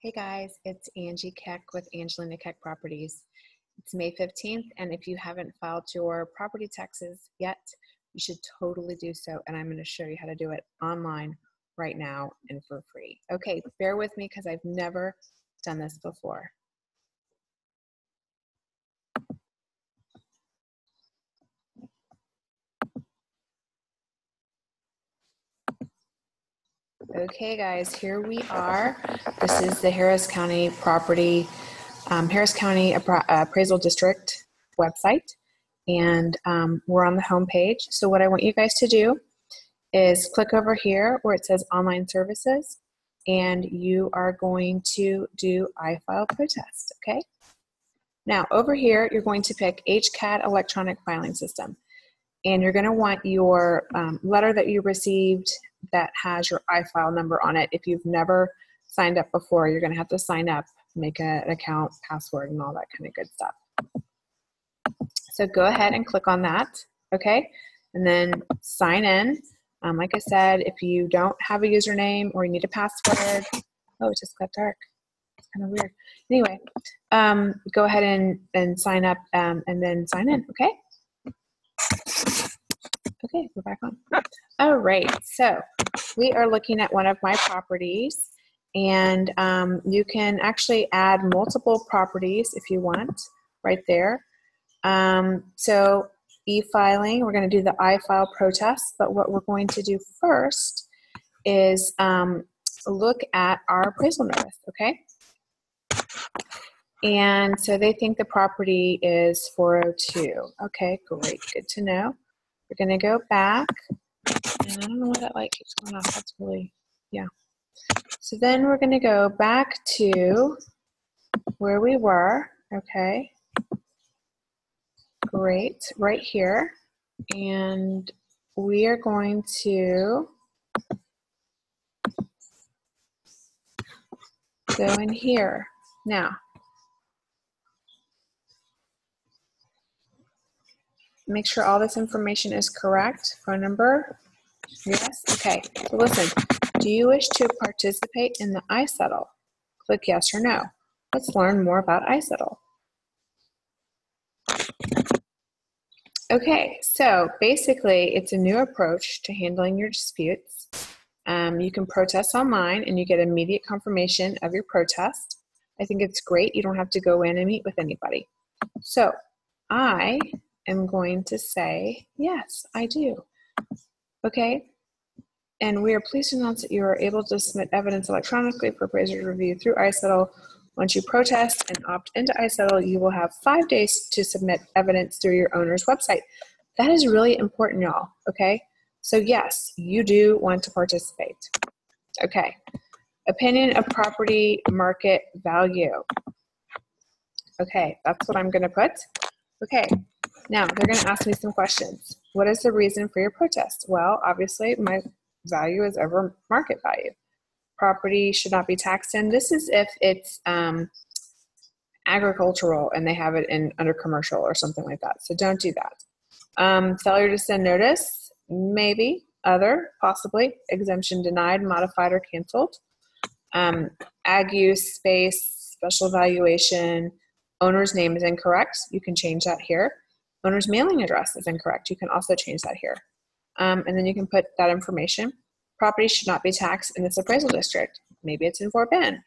Hey guys, it's Angie Keck with Angelina Keck Properties. It's May 15th, and if you haven't filed your property taxes yet, you should totally do so. And I'm going to show you how to do it online right now and for free. Okay, bear with me because I've never done this before. Okay, guys, here we are. This is the Harris County Property, um, Harris County Appraisal District website, and um, we're on the home page. So, what I want you guys to do is click over here where it says Online Services, and you are going to do iFile Protest. Okay. Now, over here, you're going to pick HCAD Electronic Filing System, and you're going to want your um, letter that you received that has your iFile number on it. If you've never signed up before, you're going to have to sign up, make an account, password, and all that kind of good stuff. So go ahead and click on that, okay? And then sign in. Um, like I said, if you don't have a username or you need a password, oh, it just got dark. It's kind of weird. Anyway, um, go ahead and, and sign up um, and then sign in, okay? Okay, we're back on. All right, so we are looking at one of my properties, and um, you can actually add multiple properties if you want, right there. Um, so e-filing, we're going to do the i-file protest, but what we're going to do first is um, look at our appraisal notice, okay? And so they think the property is 402. Okay, great, good to know. We're going to go back. And I don't know why that light keeps going off. That's really, yeah. So then we're going to go back to where we were. Okay. Great. Right here. And we are going to go in here. Now, make sure all this information is correct. Phone number, yes, okay. So listen, do you wish to participate in the iSettle? Click yes or no. Let's learn more about iSettle. Okay, so basically it's a new approach to handling your disputes. Um, you can protest online and you get immediate confirmation of your protest. I think it's great. You don't have to go in and meet with anybody. So I am going to say, yes, I do. Okay? And we are pleased to announce that you are able to submit evidence electronically for appraiser's review through iSettle. Once you protest and opt into iSettle, you will have five days to submit evidence through your owner's website. That is really important, y'all. Okay? So, yes, you do want to participate. Okay. Opinion of property market value. Okay, that's what I'm going to put. Okay, now, they're going to ask me some questions. What is the reason for your protest? Well, obviously, my value is over market value. Property should not be taxed in. This is if it's um, agricultural and they have it in under commercial or something like that. So don't do that. Um, failure to send notice, maybe. Other, possibly. Exemption denied, modified, or canceled. Um, ag use, space, special valuation, owner's name is incorrect. You can change that here owner's mailing address is incorrect. You can also change that here. Um, and then you can put that information. Property should not be taxed in this appraisal district. Maybe it's in Fort Bend.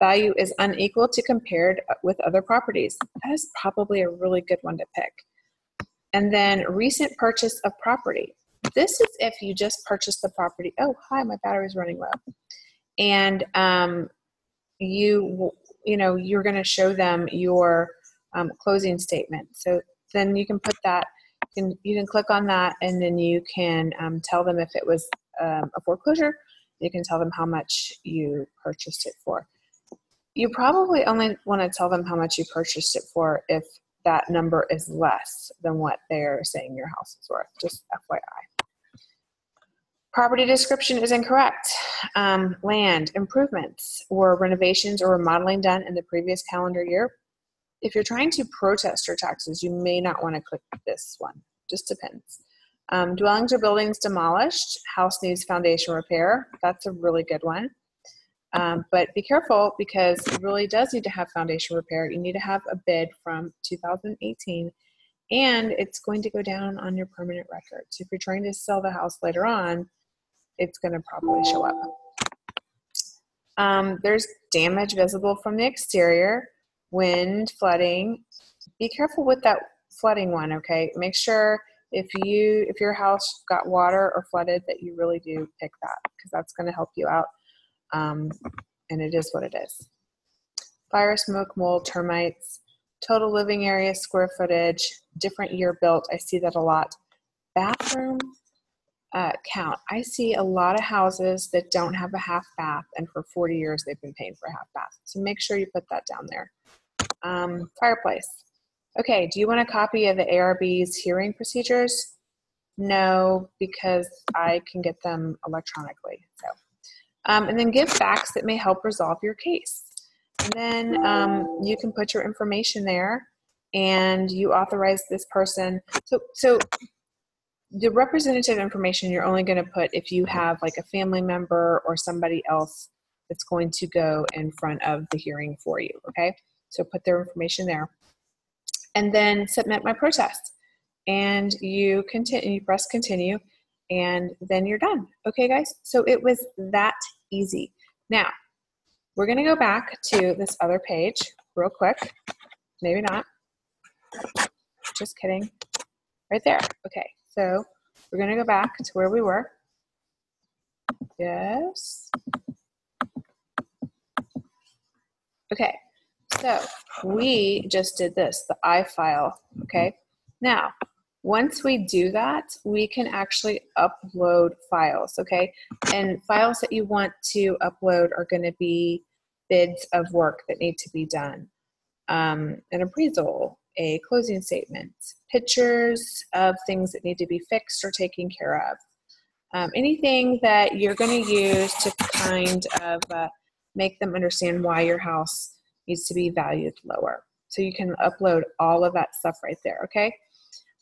Value is unequal to compared with other properties. That is probably a really good one to pick. And then recent purchase of property. This is if you just purchased the property. Oh, hi, my battery's running low. And um, you, you know, you're going to show them your um, closing statement. So then you can put that you can, you can click on that and then you can um, tell them if it was um, a foreclosure. You can tell them how much you purchased it for. You probably only want to tell them how much you purchased it for if that number is less than what they're saying your house is worth just fyi Property description is incorrect. Um, land improvements or renovations or remodeling done in the previous calendar year if you're trying to protest your taxes, you may not want to click this one. Just depends. Um, dwellings or buildings demolished. House needs foundation repair. That's a really good one. Um, but be careful because it really does need to have foundation repair. You need to have a bid from 2018 and it's going to go down on your permanent record. So if you're trying to sell the house later on, it's going to probably show up. Um, there's damage visible from the exterior, wind, flooding. Be careful with that flooding one, okay? Make sure if you if your house got water or flooded that you really do pick that because that's going to help you out. Um, and it is what it is. Fire, smoke, mold, termites, total living area, square footage, different year built. I see that a lot. Bathroom uh, count. I see a lot of houses that don't have a half bath, and for 40 years they've been paying for a half bath. So make sure you put that down there. Um, fireplace. Okay, do you want a copy of the ARB's hearing procedures? No, because I can get them electronically. So, um, and then give facts that may help resolve your case. And then um, you can put your information there, and you authorize this person. So, so the representative information you're only going to put if you have like a family member or somebody else that's going to go in front of the hearing for you. Okay, so put their information there, and then submit my protest. And you continue, you press continue, and then you're done. Okay, guys. So it was that easy. Now we're going to go back to this other page real quick. Maybe not. Just kidding. Right there. Okay. So we're going to go back to where we were. Yes. Okay, so we just did this, the I file, okay? Now, once we do that, we can actually upload files, okay? And files that you want to upload are gonna be bids of work that need to be done, um, an appraisal, a closing statement, pictures of things that need to be fixed or taken care of. Um, anything that you're going to use to kind of uh, make them understand why your house needs to be valued lower. So you can upload all of that stuff right there, okay?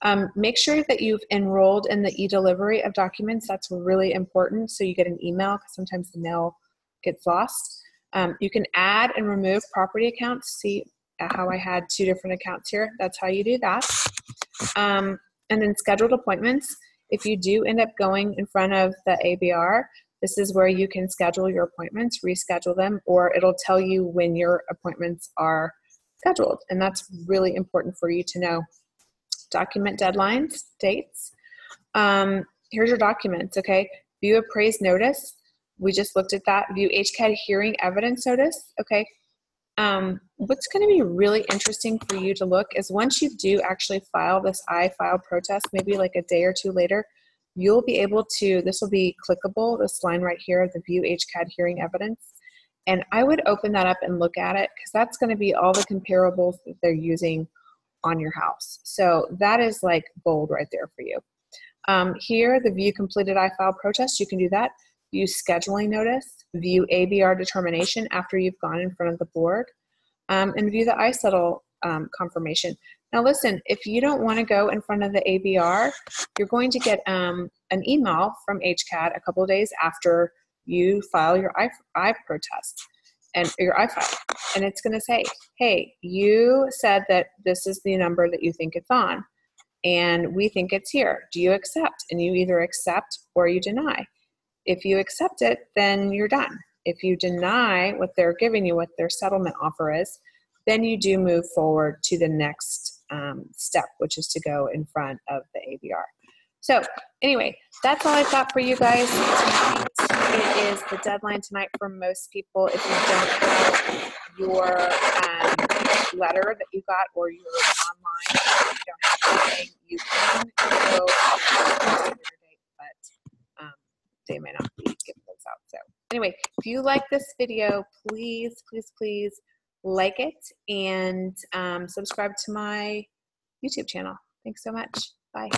Um, make sure that you've enrolled in the e-delivery of documents. That's really important. So you get an email because sometimes the mail gets lost. Um, you can add and remove property accounts. See, how I had two different accounts here. That's how you do that. Um, and then scheduled appointments. If you do end up going in front of the ABR, this is where you can schedule your appointments, reschedule them, or it'll tell you when your appointments are scheduled. And that's really important for you to know. Document deadlines, dates. Um, here's your documents, okay? View appraised notice. We just looked at that. View HCAD hearing evidence notice, okay? Um, what's going to be really interesting for you to look is once you do actually file this I file protest, maybe like a day or two later, you'll be able to, this will be clickable, this line right here, the view HCAD hearing evidence. And I would open that up and look at it because that's going to be all the comparables that they're using on your house. So that is like bold right there for you. Um, here, the view completed I file protest, you can do that view scheduling notice, view ABR determination after you've gone in front of the board, um, and view the iSettle um, confirmation. Now listen, if you don't want to go in front of the ABR, you're going to get um, an email from HCAD a couple days after you file your I, I protest and your iFile. And it's going to say, hey, you said that this is the number that you think it's on. And we think it's here. Do you accept? And you either accept or you deny. If you accept it, then you're done. If you deny what they're giving you, what their settlement offer is, then you do move forward to the next um, step, which is to go in front of the ABR. So, anyway, that's all I've got for you guys tonight. It is the deadline tonight for most people. If you don't have your um, letter that you got or you're online, you you can go they may not be giving those out. So anyway, if you like this video, please, please, please like it and um, subscribe to my YouTube channel. Thanks so much. Bye.